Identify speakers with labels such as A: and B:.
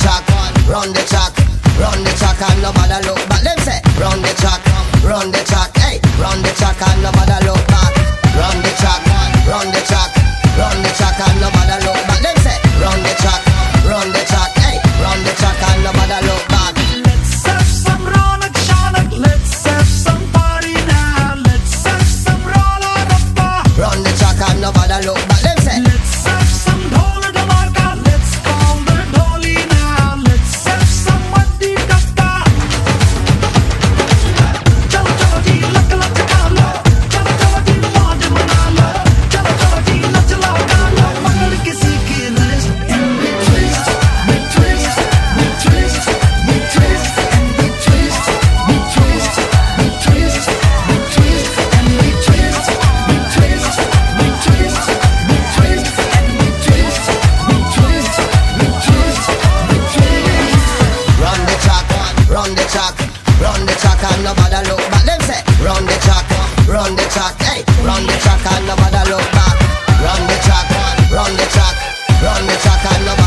A: track, run the track, run the track, and nobody look back. Them say, run the track, run the track, hey, run the track, and nobody look back. Run the track, run the track, run the track, and nobody look back. Them say, run the track, run the track, hey, run the track, and nobody look back.
B: Let's have some run and shine, let's have some party now. Let's have some roll on the bar.
A: Run the track, and nobody look back. track, run the track and nobody look back. Them say, run the track, run the track, hey, run the track and nobody look back. Run the track, run the track, run the track and nobody